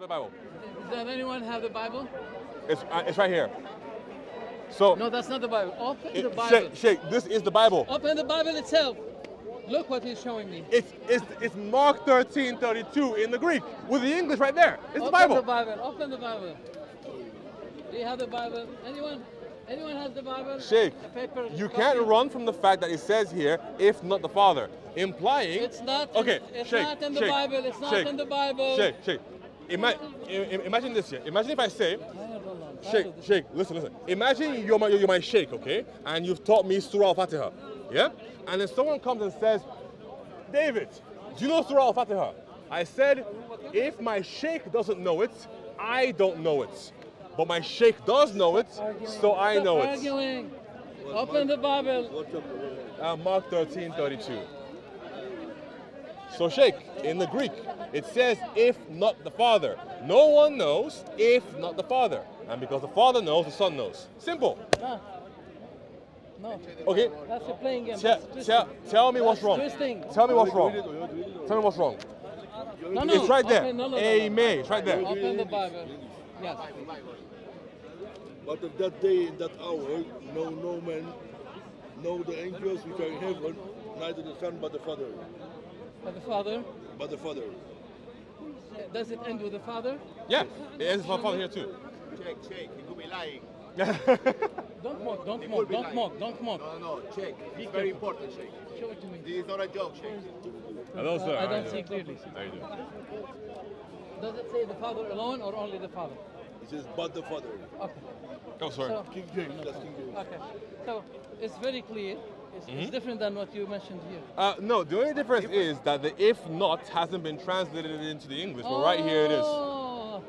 the Bible. Does anyone have the Bible? It's, uh, it's right here. So, No, that's not the Bible. Open it- the Bible. Sheikh, Sheikh, this is the Bible. Open the Bible itself. Look what he's showing me. It's, it's, it's Mark 13, 32 in the Greek with the English right there. It's the Bible. Open the Bible. Open the Bible. Do you have the Bible? Anyone? Anyone has the Bible? Sheikh, you copy? can't run from the fact that it says here, if not the Father, implying. It's not. Okay, It's Sheikh, not in the Sheikh, Bible. It's not Sheikh, in the Bible. Sheikh, Sheikh. Ima- imagine this here. Imagine if I say, Sheikh, Sheikh, listen, listen. Imagine you're my, you're my Sheikh, okay? And you've taught me Surah Al-Fatiha, yeah? And then someone comes and says, David, do you know Surah Al-Fatiha? I said, if my Sheikh doesn't know it, I don't know it. But my Sheikh does know it, so I know it. arguing. Open the Bible. Uh, Mark 13, 32. So, Sheikh, in the Greek, it says, if not the Father. No one knows if not the Father. And because the Father knows, the Son knows. Simple. No. No. Okay? That's a playing game. Tell, That's tell, tell me what's wrong. Twisting. Tell me what's wrong. Tell me what's wrong. No, no. It's right there. Open, no, no, no, no. Amen. It's right there. Open the Bible. Yes. But of that day, and that hour, no, no man, no the angels which are in heaven, neither the Son but the Father, But the Father. but the Father. Does it end with the Father? Yeah. It ends my father here too. Check, check. He could be lying. Don't mock. Don't He mock. could be Don't lying. mock. Don't mock. No, no, check. It's very important, check. Show it to me. This is not a joke, check. Hello, sir. I How don't see doing? clearly. How you doing? Does it say the Father alone or only the Father? It says, but the Father. Okay. Oh, sorry. So, King James, that's King James. okay. So it's very clear. It's, Mm-hmm. it's different than what you mentioned here. Uh, no, the only difference is that the if not hasn't been translated into the English, but right here it is. Oh.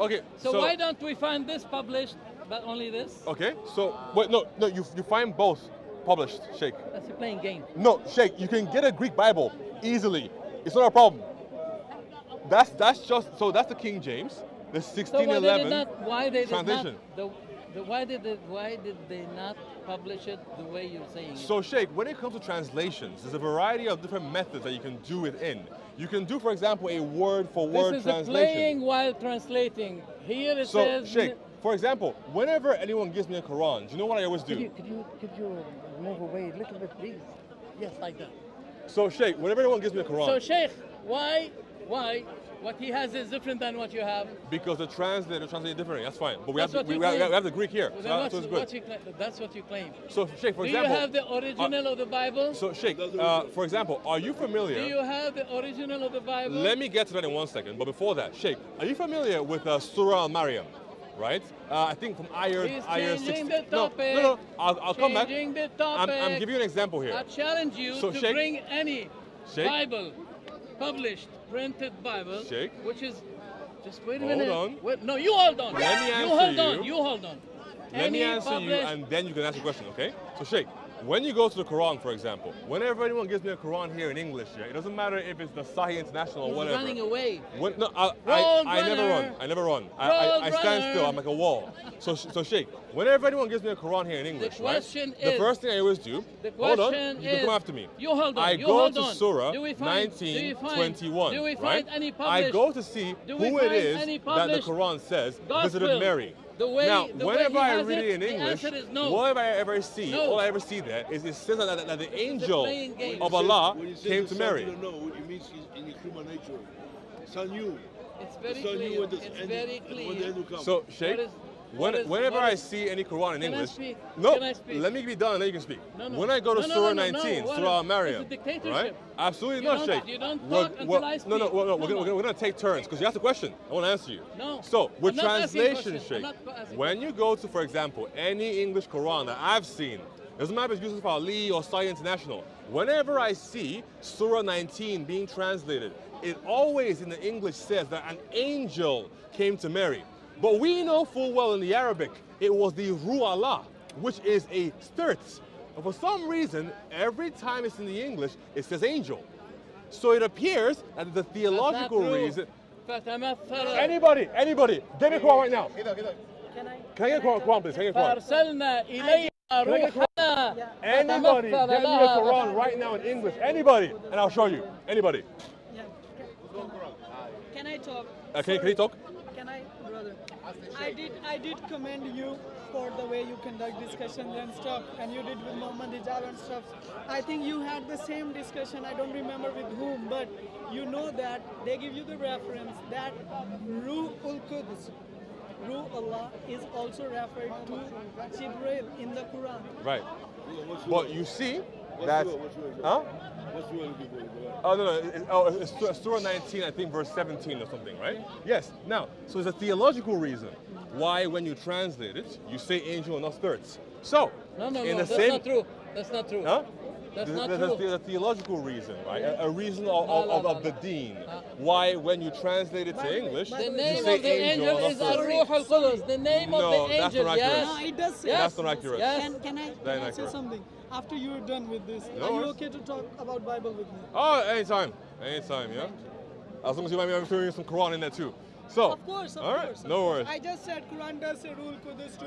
Okay, so, why don't we find this published, but only this? Okay, so wait, no, no, you you find both published, Sheikh. That's a playing game. No, Sheikh, you can get a Greek Bible easily. It's not a problem. That's that's just so that's the King James, the So why they 1611 did not? Why they did translation. not? The, the, why did they, why did they not publish it the way you're saying it? So, Sheikh, when it comes to translations, there's a variety of different methods that you can do it in. You can do, for example, a word for word this is translation. playing while translating. Here it So, says. Sheikh, for example, whenever anyone gives me a Quran, do you know what I always Could you, do? could you could you move away a little bit, please? Yes, like that. So, Sheikh, whenever anyone gives me a Quran, So Sheikh, why why what he has is different than what you have? because the translator translated differently, that's fine. But we That's have, we, we have, we have the Greek here, Well, so, then that- so it's good. what that's what you claim. So, Sheikh, for Do example, you have the original of the Bible? so Sheikh, uh, for example, are you familiar... Do you have the original of the Bible? Let me get to that in one second. But before that, Sheikh, are you familiar with uh, Surah Al-Maryam? Right? Uh, I think from ayah, He's changing 16. the No, topic. no, no. I'll, I'll come back. The I'm, I'm giving you an example here. I challenge you So, to Sheikh- bring any Sheikh? Bible, published, printed Bible, Sheikh? which is just wait a Hold minute. on. Wait, no, you hold on. Let me you hold on. you. You hold on. Let any me answer you, and then you can ask a question, okay? So, Sheikh, when you go to the Quran, for example, whenever anyone gives me a Quran here in English, yeah, it doesn't matter if it's the Sahih International or whatever. running away. When, no, I, I, I never run. I never run. I, I, I stand still. I'm like a wall. So, so Sheikh, whenever anyone gives me a Quran here in English, question right, the first thing I always do, The hold on, you can come after me. You hold on. I you go to. Surah do we find, do we find, 1921, Do we find right? I go to see who it is that the Quran says visited Mary. The way- now, the way whenever I read it, it in English, answer is no. whatever I ever see, No. all I ever see there is it says that, that, that the angel playing of When you say- Allah when say came to Son Mary. didn't know, it means he's in his human nature. Son knew. It's very Son knew clear. when the It's end- very when the end clear. will come. So, Sheikh, is- when, is- whenever I is- see any Quran in English, no, let me be done and then you can speak. No, no. When I go to No, Surah no, no, no. 19, Surah is- Al-Maryam, it's a dictatorship. right? Absolutely You not, Sheikh. you don't We're- talk until we're- I No, no, speak. no, No, we're, no. we're gonna- we're gonna take turns because you asked a question. I want to answer you. No. So, with I'm not asking translation. Sheikh, when you go to, for example, any English Quran that I've seen, doesn't matter if it's Yusuf Ali or Sahih International, whenever I see Surah 19 being translated, it always in the English says that an angel came to Mary. But we know full well in the Arabic, it was the Ruh Allah, which is a sturt. And for some reason, every time it's in the English, it says angel. So it appears that the theological reason. Anybody, anybody, give me a call right now. Can I, can I get a call, Quran, please? Can I get a Quran? Anybody, get me a Quran right now in English. Anybody, and I'll show you. Anybody. Can I talk? Uh, can, can you talk? Can I, brother? I did. I did commend you for the way you conduct discussions and stuff, and you did with Muhammad Hijab and stuff. I think you had the same discussion. I don't remember with whom, but you know that they give you the reference that Ruh ul Quds, Ruh Allah, is also referred to Jibril in the Quran. Right. But you see what's that. your- what's your- Huh? What's your looking for? Oh no no! It, oh, it's Surah 19, I think, verse 17 or something, right? Yes. Now, so there's a theological reason why, when you translate it, you say angel and not spirits. So, No, no, in no. the That's same, not true. That's not true. Huh? That's There's- not there's true. a, a theological reason, right? A, a reason of, La, of, of, la, of the la. deen. Uh, why, when you translate it to English, The the you say of the angel not is Ar spirits. Ruh al Qudus. The name No, of the that's angel. not Yes. accurate. No, it does say. Yes. That's not accurate. Yes. Can, can I, can I say something? After you're done with this, No are you okay to talk about Bible with me? Oh, anytime, anytime, yeah. As long as you might be throwing some Quran in there too. So, Of course, of all right, course. of no course. worries. I just said Quran does say Ruh ul Qudus to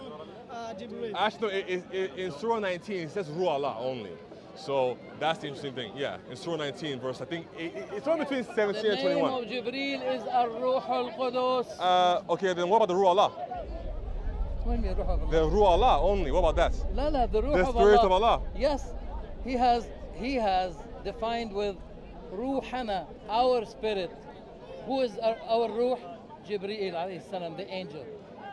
uh, Jibril. Actually, no, it, it, it, in Surah 19, it says Ruh Allah only. So that's the interesting thing. Yeah, in Surah 19, verse, I think it, it- it's only between The 17 and name 21. of Jibril is Ar Ruh al Qudus. Uh, okay, then what about the Ruh Allah? The Ruh Allah only. What about that? La, la, the Ruh the spirit of Allah. of Allah. Yes, he has he has defined with Ruhana, our spirit. Who is our, our Ruh? Jibreel alayhi salam, the angel.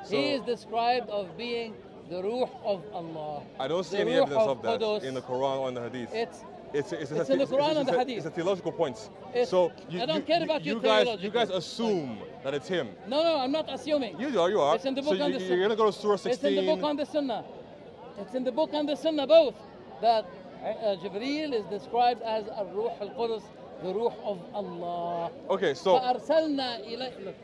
So, he is described of being the Ruh of Allah. I don't see any evidence of, of that Qudus. in the Quran or in the Hadith. It's It's, it's, It's a, in the Quran it's, and the a- Hadith. It's a theological point. It's- so you, I don't you- care about you your guys, theological you guys point. assume that it's him. no, no. I'm not assuming. You are, you are. It's in the so book you, and the you're Sunnah. gonna go to Surah It's 16. in the book on the Sunnah. It's in the book and the Sunnah both that uh, uh, Jibreel is described as a Ruh al Qudus, the Ruh of Allah. okay, so فأرسلنا إلي look.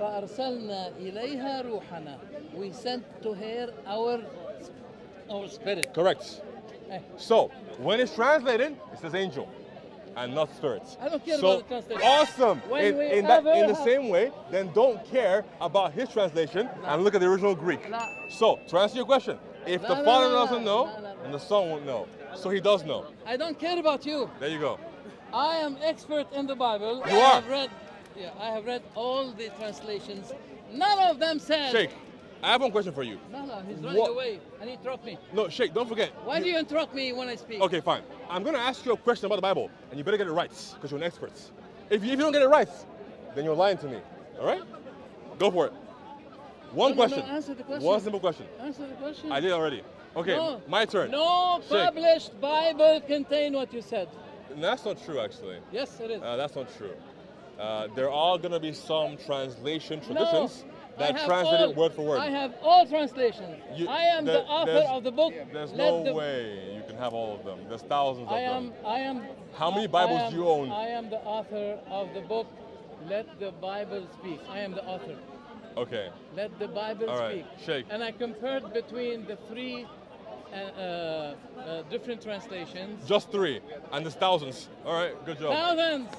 فأرسلنا إليها روحنا. We sent to her our our spirit. correct. So when it's translated, it says angel and not spirits. I don't care so, about the translation. Awesome. In, in that, in the same way, then don't care about his translation and look at the original Greek. So to answer your question, if the father doesn't know, no, no, no. then the son won't know. So he does know. I don't care about you. There you go. I am expert in the Bible. You I are. have read yeah, I have read all the translations. None of them said Sheikh, I have one question for you. No, no, he's running What- away and he interrupt me. No, Sheikh, don't forget. Why do you interrupt me when I speak? Okay, fine. I'm gonna ask you a question about the Bible, and you better get it right, because you're an expert. If you, if you don't get it right, then you're lying to me. All right? Go for it. One No, no, no, question. question. One simple question. Answer the question. I did already. Okay, No. my turn. No Sheikh. published Bible contain what you said. That's not true, actually. Yes, it is. Uh, that's not true. Uh, there are gonna be some translation traditions I that have all, word for word. I have all translations. You- I am there- the author of the book. There's Let no the- way you can have all of them. There's thousands of I them. am. I am. How many Bibles am- do you own? I am the author of the book. Let the Bible speak. I am the author. Okay. Let the Bible All right, speak. Sheikh. And I compared between the three uh, uh, uh, different translations. Just three, and there's thousands. All right, good job. Thousands.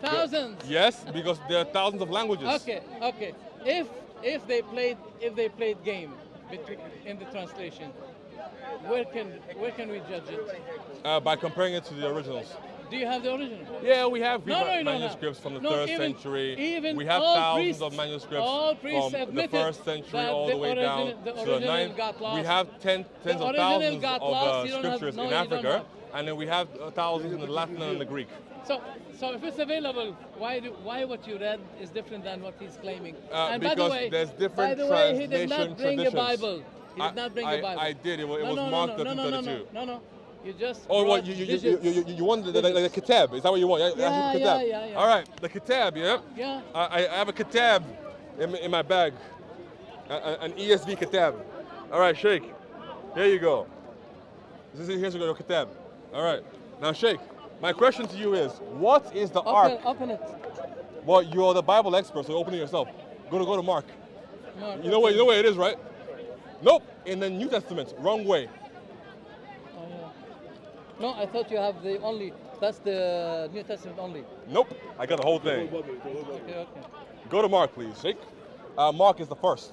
Thousands. Yes, because there are thousands of languages. Okay, okay. If if they played if they played game in the translation, where can where can we judge it? Uh, by comparing it to the originals. Do you have the original? Yeah, we have No, no, no, no. manuscripts from the third even- century. even we have thousands priests- of manuscripts from the first century all the, the way down the to the original ninth. got We have ten, tens The of thousands got of lost, uh, have- scriptures no, in Africa, and then we have thousands in the Latin and the Greek. So so if it's available, why do, why what you read is different than what he's claiming? Uh, and by the way, there's by different the way, he did translation not bring a traditions. Bible. He did I- not bring I- a Bible. I did. It wa- it no, was no, marked no, up no, in no, no, no, no, no. You just Oh, what you you, you, you, you, you want the, the, like the kitab? Is that what you want? Yeah, Yeah, the yeah, yeah, yeah. All right, the kitab. Yeah. Yeah. I, I have a kitab in, in my bag, a, a- an ESV kitab. All right, Sheikh. Here you go. This is here's your kitab. All right. Now, Sheikh, my question to you is, what is the ark? Open, open it. Well, you're the Bible expert, so open it yourself. Go to go to Mark. Mark, You know where you know where it is, right? Nope. In the New Testament, wrong way. Yeah. No, I thought you have the only. That's the New Testament only. Nope. I got the whole thing. Okay, okay. Go to Mark, please, Sheikh. Uh, Mark is the first.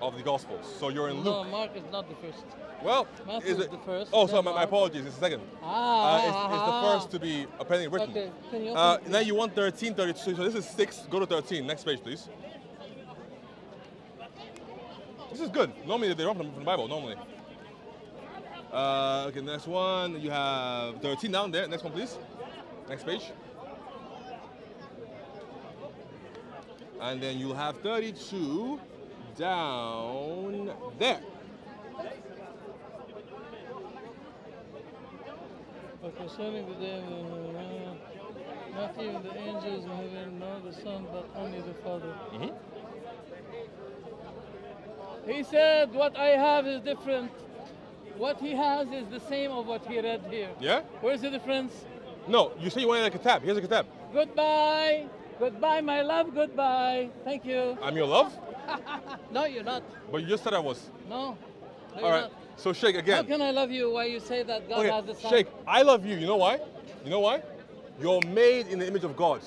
of the Gospels. So you're in Luke. No, Mark is not the first. Well, Matthew is is it the first, Oh, then sorry, my, my apologies. It's the second. Ah, Uh, it's, it's ah, the ah. first to be apparently written. Okay, can you Uh, now you want 13, 32. So this is six. Go to 13. Next page, please. This is good. Normally they run from, from the Bible. Normally. Uh, okay, next one. You have 13 down there. Next one, please. Next page. And then you'll have 32 down there. But concerning the day, uh, not even the angels in heaven, nor the Son, but only the Father. Mhm. He said, What I have is different. What he has is the same of what he read here. Yeah? Where's the difference? No, you say you wanted a kitab. Here's a kitab. Goodbye. Goodbye, my love. Goodbye. Thank you. I'm your love, No, you're not. but you just said I was. No. no All right. not. So Sheikh again. How can I love you while you say that God has the Okay, Son? Sheikh, I love you. You know why? You know why? You're made in the image of God.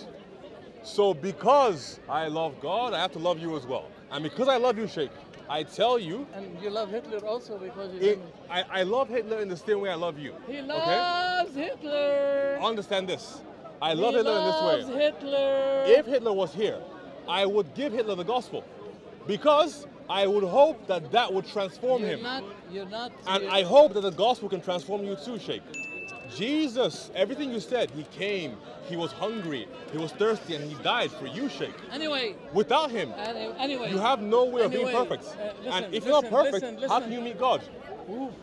So because I love God, I have to love you as well. And because I love you, Sheikh, I tell you, And you love Hitler also because you it. I, I love Hitler in the same way I love you. He Okay? loves Hitler. Understand this. I love he Hitler in this way. He loves Hitler. If Hitler was here, I would give Hitler the gospel. Because I would hope that that would transform you're him. not, you're not. And I hope that the gospel can transform you too, Sheikh. Jesus, everything you said, he came, he was hungry, he was thirsty, and he died for you, Sheikh. Anyway, Without him, any- anyway. you have no way of being perfect. uh, listen, and if you're not perfect, listen, how can you meet God? Ooh.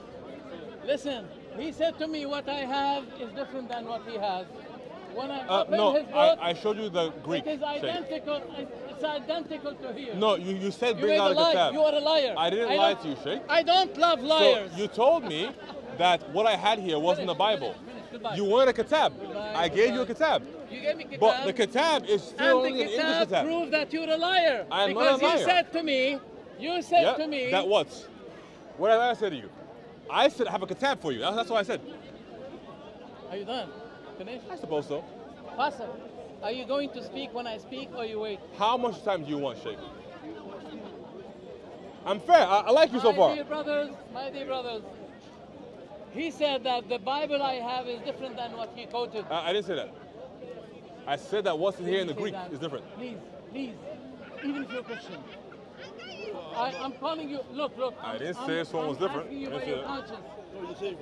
Listen, he said to me, "What I have is different than what he has." When I Uh, opened no, his book, I, I showed you the Greek. it is Sheikh. identical. It's identical to here. No, you, you said you bring made out a a kitab. You are a liar. I didn't I lie to you, Sheikh. I don't love liars. So you told me that what I had here wasn't the Bible. finish, finish. Goodbye. You wanted a kitab. I gave you a kitab. You gave me kitab. But the kitab is still and only the English kitab kitab. proved that you're a liar. I am not because a liar. you said to me, you said Yep, to me, That what? What did I say to you? I said I have a kitab for you. That's, that's what I said. are you done? Finished? I suppose so. Pastor, are you going to speak when I speak or you wait? How much time do you want, Sheikh? I'm fair. I, I like you so far. my dear brothers, my dear brothers, he said that the Bible I have is different than what he quoted. I, I didn't say that. I said that what's in here in the Greek that. is different. Please, please, even if you're Christian. I, I'm calling you, look, look. I I'm- didn't I'm- say this one was different. you I by your conscience. No, same.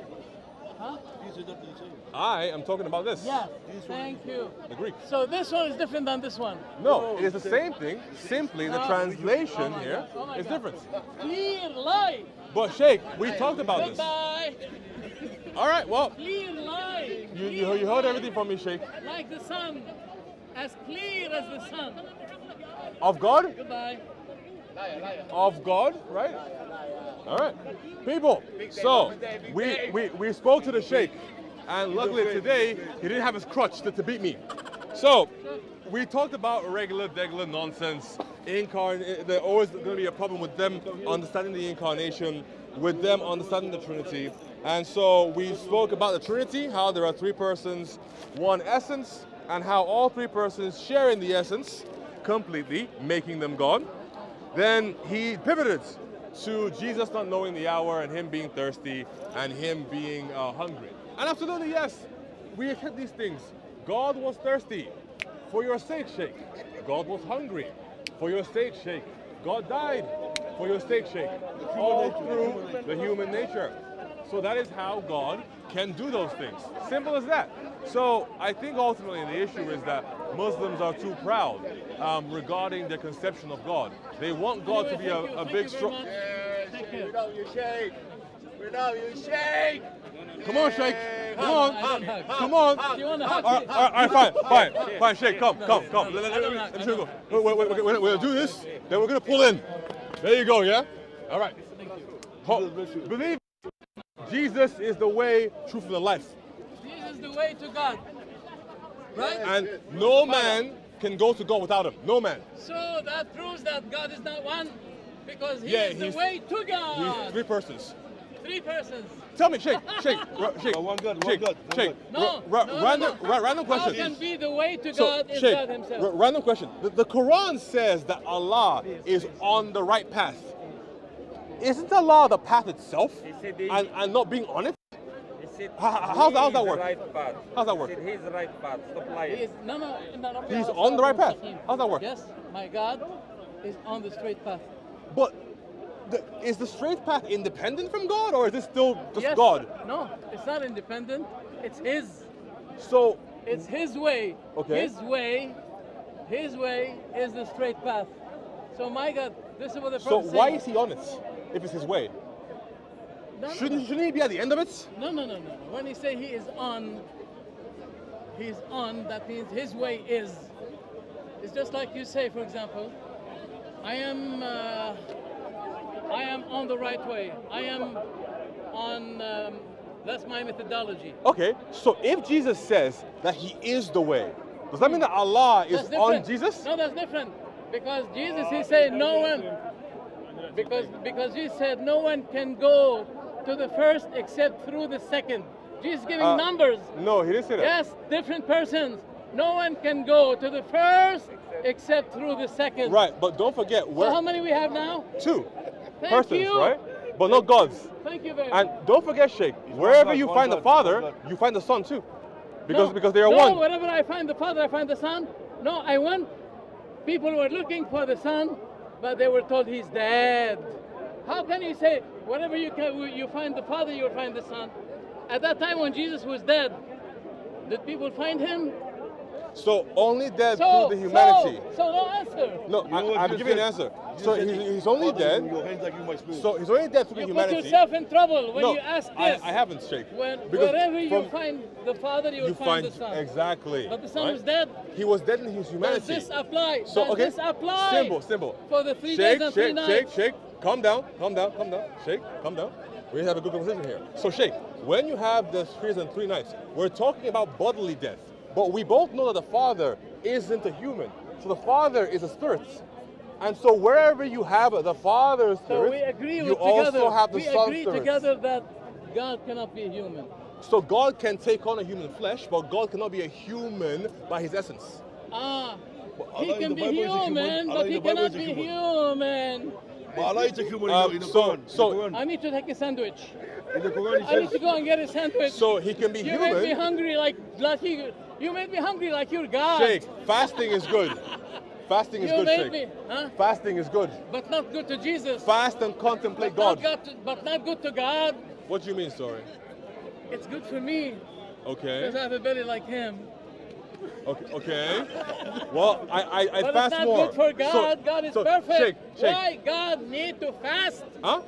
Huh? He said nothing the same. I am talking about this. Yes, thank you. The Greek. So this one is different than this one. No, it is the same thing. Simply the No. translation Oh here God, oh is God. different. Clear lie. But Sheikh, we talked about this. All right. Well, you, you, you heard everything from me, Sheikh. Like the sun. As clear as the sun. Of God? Goodbye. Of God, right? All right. People, so we, we, we spoke to the Sheikh, and luckily today he didn't have his crutch to, to beat me. So we talked about regular, degular nonsense. Incarn- eh, there's always going to be a problem with them understanding the incarnation, with them understanding the Trinity. And so we spoke about the Trinity, how there are three persons, one essence, and how all three persons share in the essence completely, making them God. Then he pivoted to Jesus not knowing the hour and him being thirsty and him being uh, hungry. And absolutely, yes, we accept these things. God was thirsty for your sake, Sheikh. God was hungry for your sake, Sheikh. God died for your sake, Sheikh. All through the human nature. So that is how God can do those things. Simple as that. So I think ultimately the issue is that Muslims are too proud um, regarding their conception of God. They want God to be a, Anyway, a big, strong. very much. Thank you. We love you, Sheikh. We love you, Sheikh. Come on, Sheikh. Come on. Come on. Do you want to All hug right, me? all right, fine, fine, fine, Sheikh, come, come, come. Let, let, I let, don't let, hug, let I me go. We'll do this, then we're gonna pull in. There you go, yeah? All right. Ho- believe Jesus is the way, truth, and the life. Jesus is the way to God. Right? And no man can go to God without him. No man. So that proves that God is not one because He Yeah, is the he's- way to He's God. three persons. Three persons. Tell me, Sheikh, Sheikh, ra- Sheikh, Oh, one God, one Sheikh, God, one Sheikh, God. No, ra- no, no, random, no. ra- random How question. can be the way to So, God is Sheikh, God Himself? r- random question. The, the Quran says that Allah is on the right path. Isn't Allah the path itself He said he- and, and not being on it? He said, How- how- how's- how's that the work? Right path. How's that work? He's the right path. Stop He lying. is, no, no, no, no, He's on the right path. Mustaqim. How's that work? Yes, my God is on the straight path. But the, is the straight path independent from God or is it still just yes. God? No, it's not independent. It's His. So, It's His way. Okay. His way, His way is the straight path. So my God, this is what the so why said. is he on it if it's his way? No, no, Shouldn't, shouldn't he be at the end of it? No, no, no, no. no. When he say he is on, he's on. That means his way is. It's just like you say, for example, I am, uh, I am on the right way. I am on. Um, that's my methodology. Okay, so if Jesus says that he is the way, does that mean that Allah is on. Jesus? No, that's different. Because Jesus, he said, no one. Because because he said no one can go to the first except through the second. Jesus giving Uh, numbers. No, he didn't say that. Yes, different persons. No one can go to the first except through the second. Right, but don't forget, So how many we have now? two Thank persons, you. right? But not gods. Thank you very much. And don't forget, Sheikh, wherever God, you find the God, one Father, God. you find the Son too. Because, no, because they are no, one. wherever I find the Father, I find the Son. No, I went. People were looking for the Son, but they were told he's dead. How can you say wherever you can, you find the Father, you'll find the Son? At that time when Jesus was dead, did people find him? So only dead So, through the humanity. So, so no answer. No, You know I, I'm giving you an answer. So he's, he's only dead. in Your hands I give my spirit. So he's only dead through You the put yourself in trouble when no, you ask I, this. I haven't, Sheikh. When, wherever you find the Father, you will find, find the Son. exactly. But the Son right? was dead. He was dead in his humanity. Does this apply? So Does okay, this apply? Symbol, symbol. For the three Sheikh, days and Sheikh, three Sheikh, nights. Sheikh. Calm down, calm down, calm down. Sheikh, calm down. We have a good conversation here. So Sheikh. When you have the three days and three nights, we're talking about bodily death. But we both know that the Father isn't a human. So the Father is a spirit. And so wherever you have the Father's So spirit, we agree you with also together. have the we Son's agree together that God cannot be human. So God can take on a human flesh, but God cannot be a human by his essence. Ah, Allah he in can be Bible is a human. human, but in he cannot be human. human. But Allah is a human Um, in the so- Quran. So- I need to take a sandwich. In the Quran, I need to go and get a sandwich. So he can be you human. made me hungry like like you. You made me hungry like you're God. Sheikh. Fasting is good. Fasting is you good, made Sheikh. me, huh? Fasting is good. But not good to Jesus. Fast and contemplate But God. not to, but not good to God. What do you mean, sorry? It's good for me Okay. because I have a belly like him. Okay. okay. Well, I I, I But fast it's not more. good for So- God. God is so, perfect. Sheikh. Sheikh. Why God need to fast? Huh?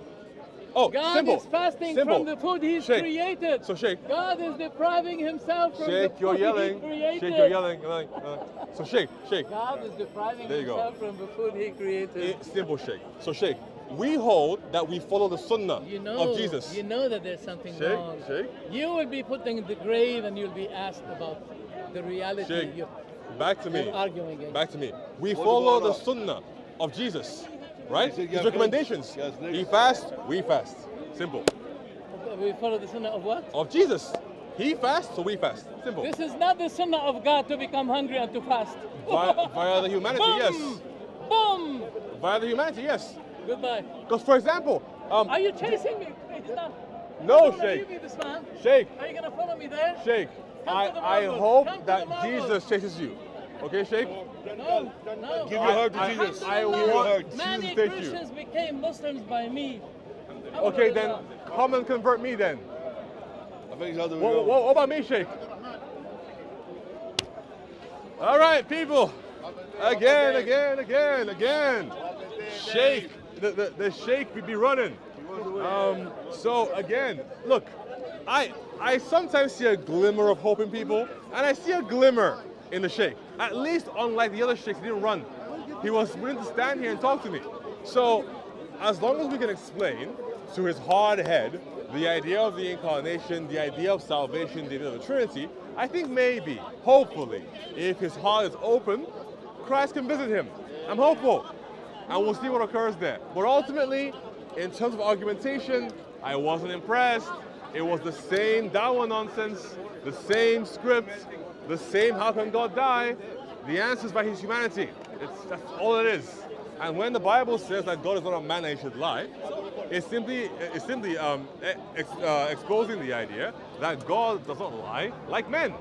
Oh, God symbol. is fasting symbol. from the food He's Sheikh. created. So Sheikh. God is depriving Himself from Sheikh. the You're yelling. He created. Sheikh. You're yelling. yelling, yelling. So Sheikh. Sheikh. God is depriving There you go. Himself from the food He created. Eh, Simple Sheikh. So Sheikh. We hold that we follow the sunnah you know, of Jesus. you know that there's something Sheikh, wrong. Sheikh. You will be put in the grave and you'll be asked about the reality Sheikh. you're, Back to me. arguing against. Back to me. We follow the sunnah of Jesus, right? He said, His recommendations. yes, yes, He fast, we fast. Simple. We follow the sunnah of what? Of Jesus. He fasts, so we fast. Simple. This is not the sunnah of God to become hungry and to fast. Via, via the humanity, Boom! yes. Boom! Via the humanity, yes. Goodbye. Because, for example, um, Are you chasing me? Please no, Don't Sheikh, me this man. Sheikh, Are you gonna follow me there? Sheikh. Come I, the I hope Come that. Jesus chases you. Okay, Sheikh? No, no. Give your heart to I- Jesus. I Give your want- heart. Many Jesus take you. Christians became Muslims by me. Okay, then come and convert me then. I think it's the other way What, what, what about me, Sheikh? All right, people. Again, again, again, again. Sheikh. The, the, the Sheikh be be running. Um, so again, look, I I sometimes see a glimmer of hope in people, and I see a glimmer in the Sheikh. At least unlike the other sheikhs, he didn't run. He was willing to stand here and talk to me. So as long as we can explain to his hard head the idea of the incarnation, the idea of salvation, the idea of the Trinity, I think maybe, hopefully, if his heart is open, Christ can visit him. I'm hopeful. And we'll see what occurs there. But ultimately, in terms of argumentation, I wasn't impressed. It was the same Dawa nonsense, the same script, the same how can God die? The answer is by his humanity. It's, that's all it is. And when the Bible says that God is not a man that he should lie, It's simply, it's simply um, ex, uh, exposing the idea that God does not lie like men.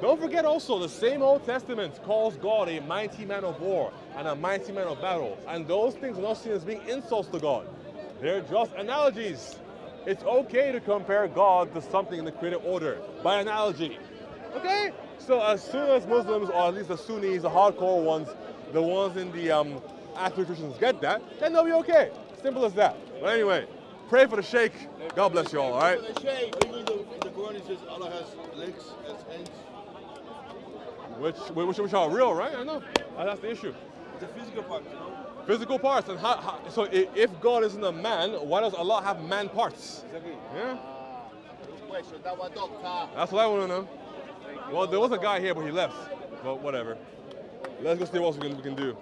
Don't forget also the same Old Testament calls God a mighty man of war and a mighty man of battle. And those things are not seen as being insults to God. They're just analogies. It's okay to compare God to something in the created order by analogy. Okay? So as soon as Muslims, or at least the Sunnis, the hardcore ones, the ones in the um, African traditions get that, then they'll be okay. Simple as that. But anyway, pray for the Sheikh. God bless you all, all right? The Even though the Quran says Allah has legs, has hands. Which, which, which are real, right? I know. That's the issue. The physical part, you know. Physical parts. And how, how, so if God isn't a man, why does Allah have man parts? Exactly. Yeah, Good question. That one, doctor. that's what I want to know. Well, there was a guy here, but he left. But whatever. Let's go see what else we can, we can do.